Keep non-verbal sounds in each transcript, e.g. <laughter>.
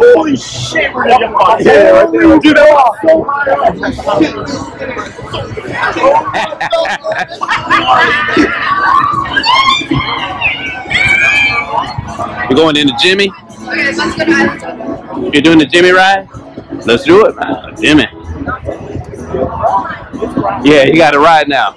Holy shit, we're gonna fuck. Yeah, right there. Dude, We're going into Jimmy. Okay, let's go to Island. You're doing the Jimmy ride? Let's do it, man. Jimmy. Yeah, you got to ride now.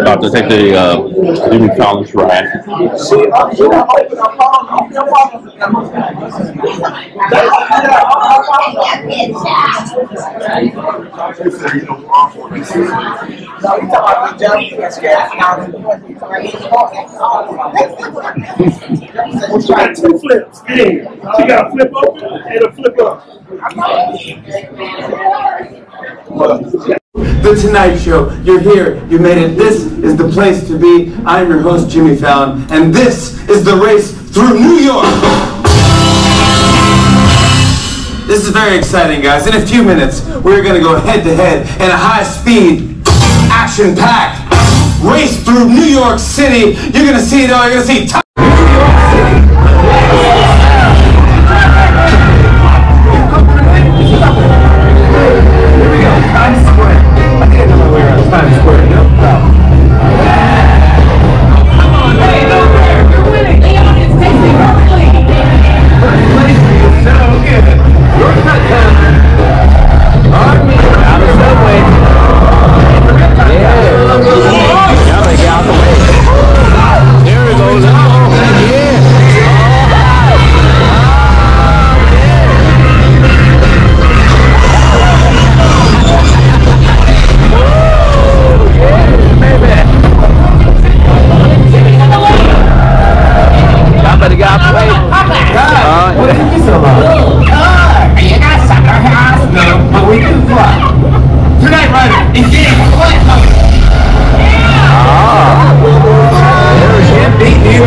About to take the uh, Jimmy Collins ride. She got two flips. Hey, she got a flip open and a flip up. The Tonight Show. You're here. You made it. This is the place to be. I'm your host, Jimmy Fallon, and this is the race through New York. This is very exciting, guys. In a few minutes, we're going to go head to head in a high speed, action packed race through New York City. You're going to see it all. You're going to see.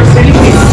Beat New York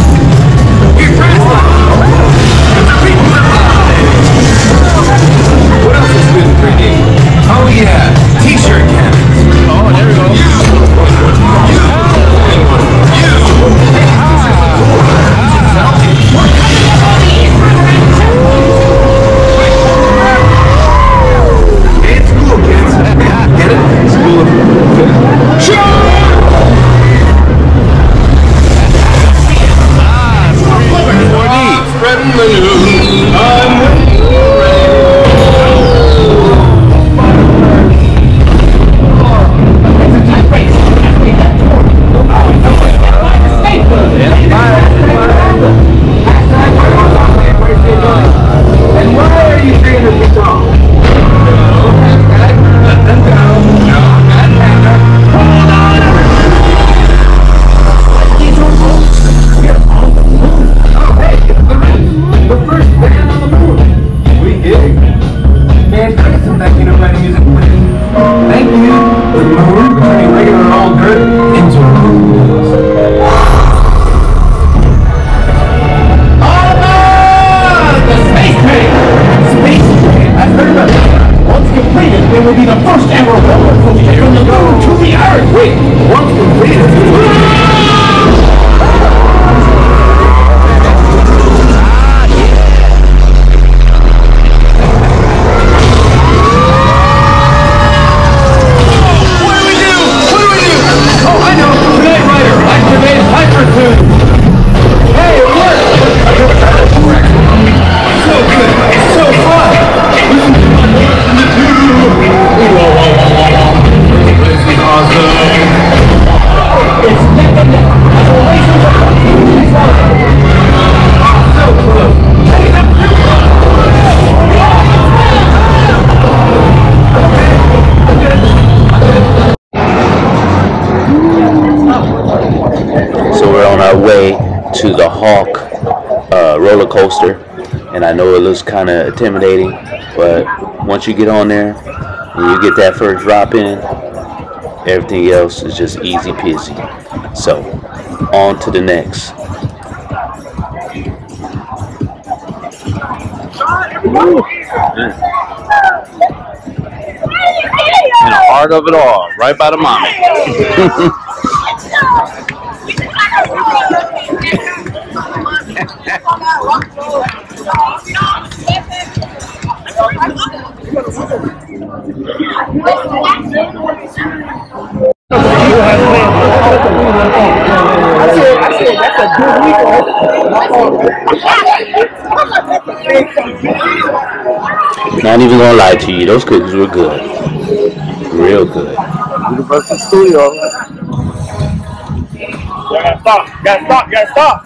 coaster, and I know it looks kind of intimidating, but once you get on there and you get that first drop in, everything else is just easy peasy. So on to the next. In the heart of it all, right by the Mummy. <laughs> Not even gonna lie to you, those cookies were good. Real good. Universal Studio. Gotta stop. Gotta stop. Gotta stop.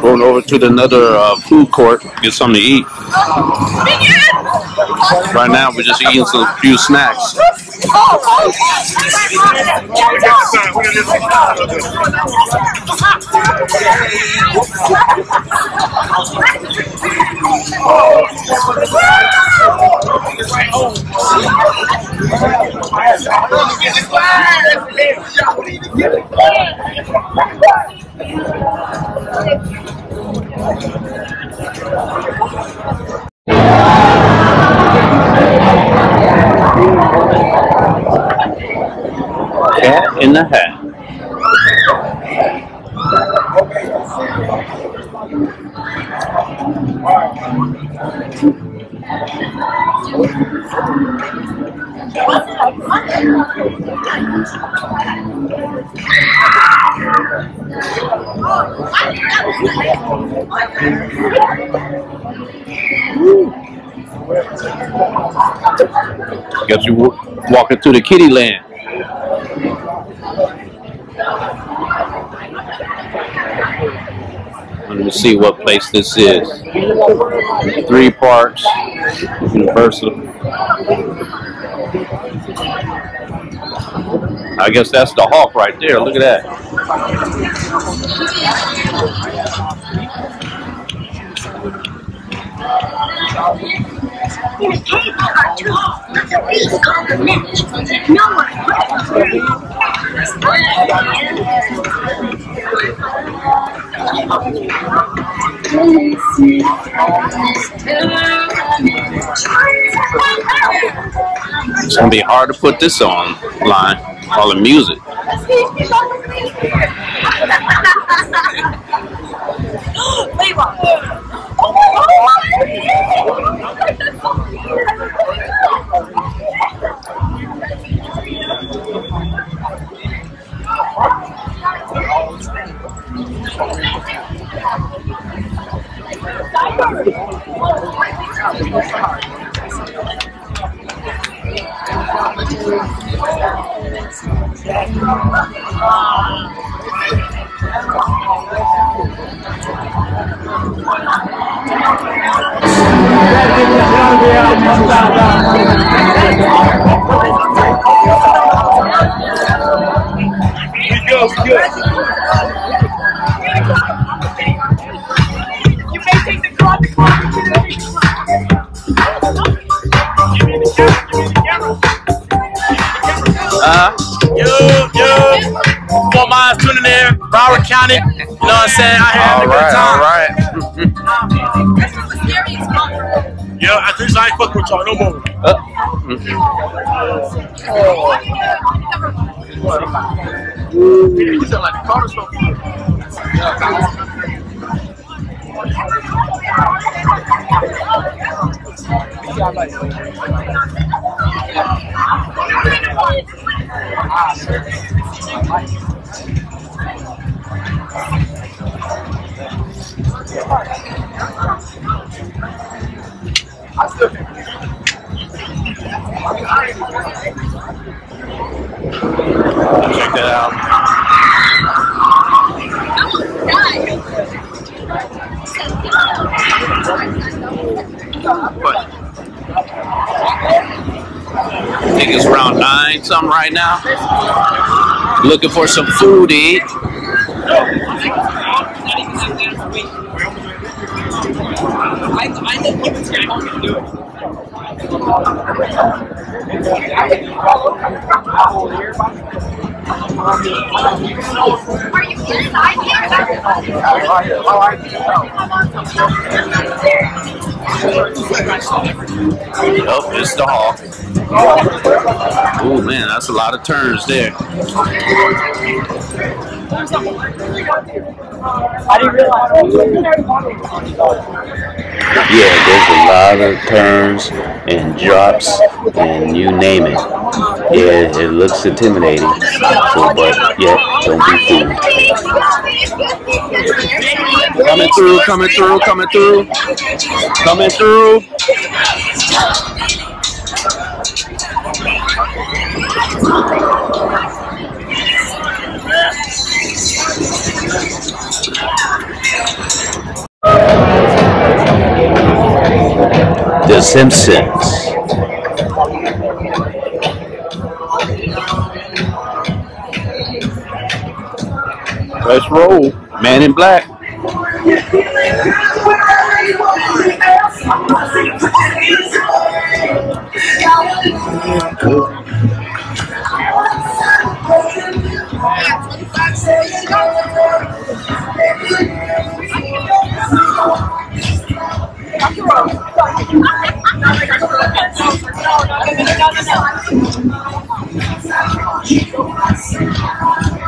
Going over to the another uh, food court, get something to eat. Right now, we're just eating some few snacks. In the hat. Got you wa- walking through the kitty land. Let me see what place this is. Three parks, Universal. I guess that's the Hulk right there. Look at that. In a cave two beast called the. No one It's gonna be hard to put this on line. All the music. <laughs> <laughs> Wait, what? Good. We good. County. You know what I'm saying? I had all a right, all time. right. <laughs> Yo, I think I ain't fuck with y'all no more. Uh, mm. Check that out. But I think it's around nine something right now. Looking for some food to eat. I, I think it's going to do it. Inside Yup, it's the Hulk. Oh man, that's a lot of turns there. Yeah, there's a lot of turns and drops and you name it. Yeah, it looks intimidating. So, but yeah, don't be fooled. Coming through, coming through, coming through. Coming through. The Simpsons. Let's roll. Man in black.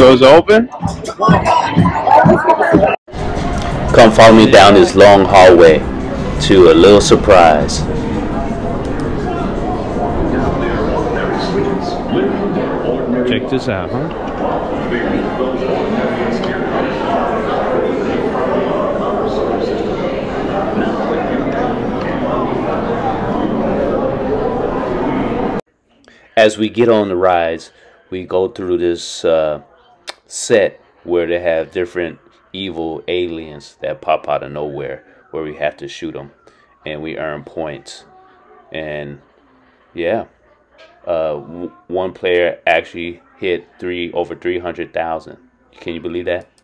So it's open? Come follow me down this long hallway to a little surprise. Check this out, huh? As we get on the rides, we go through this uh, set where they have different evil aliens that pop out of nowhere where we have to shoot them and we earn points. And yeah, uh, one player actually hit three over 300,000. Can you believe that?